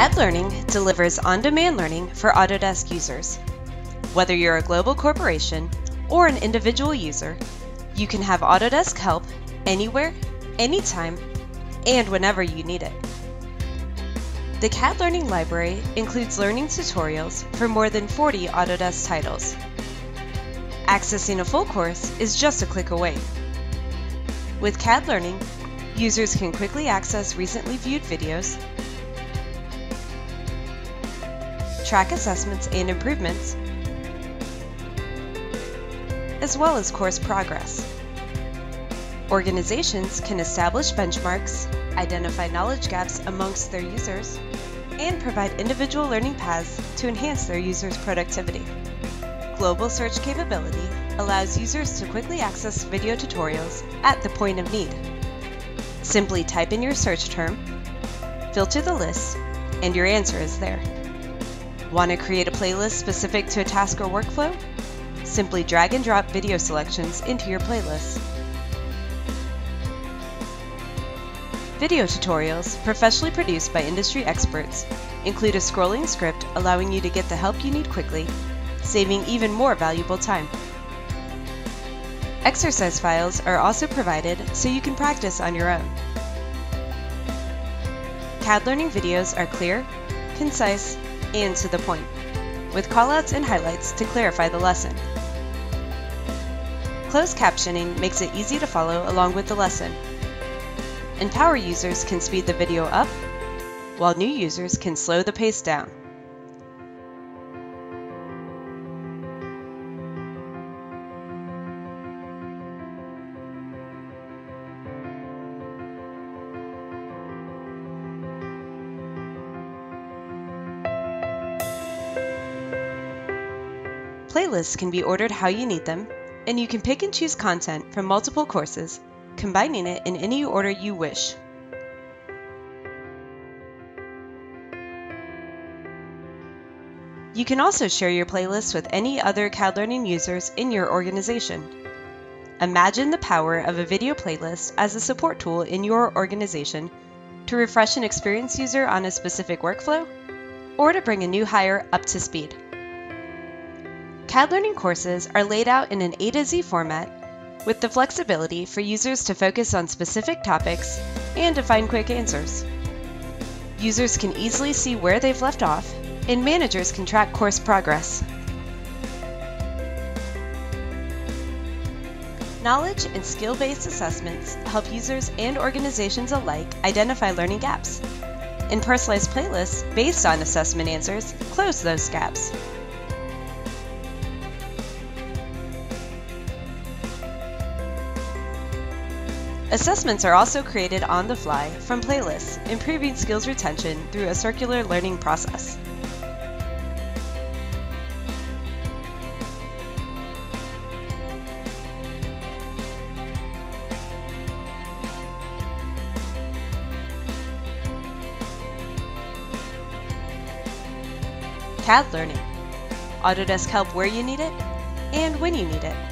CAD Learning delivers on-demand learning for Autodesk users. Whether you're a global corporation or an individual user, you can have Autodesk help anywhere, anytime, and whenever you need it. The CAD Learning Library includes learning tutorials for more than 40 Autodesk titles. Accessing a full course is just a click away. With CAD Learning, users can quickly access recently viewed videos, track assessments and improvements, as well as course progress. Organizations can establish benchmarks, identify knowledge gaps amongst their users, and provide individual learning paths to enhance their users' productivity. Global search capability allows users to quickly access video tutorials at the point of need. Simply type in your search term, filter the list, and your answer is there. Want to create a playlist specific to a task or workflow? Simply drag and drop video selections into your playlist. Video tutorials, professionally produced by industry experts, include a scrolling script allowing you to get the help you need quickly, saving even more valuable time. Exercise files are also provided so you can practice on your own. CAD learning videos are clear, concise, and to the point, with callouts and highlights to clarify the lesson. Closed captioning makes it easy to follow along with the lesson. And power users can speed the video up, while new users can slow the pace down. Playlists can be ordered how you need them, and you can pick and choose content from multiple courses, combining it in any order you wish. You can also share your playlists with any other CAD Learning users in your organization. Imagine the power of a video playlist as a support tool in your organization to refresh an experienced user on a specific workflow or to bring a new hire up to speed. CAD Learning courses are laid out in an A to Z format with the flexibility for users to focus on specific topics and to find quick answers. Users can easily see where they've left off, and managers can track course progress. Knowledge and skill-based assessments help users and organizations alike identify learning gaps, and personalized playlists based on assessment answers close those gaps. Assessments are also created on the fly from playlists, improving skills retention through a circular learning process. CAD Learning. Autodesk help where you need it and when you need it.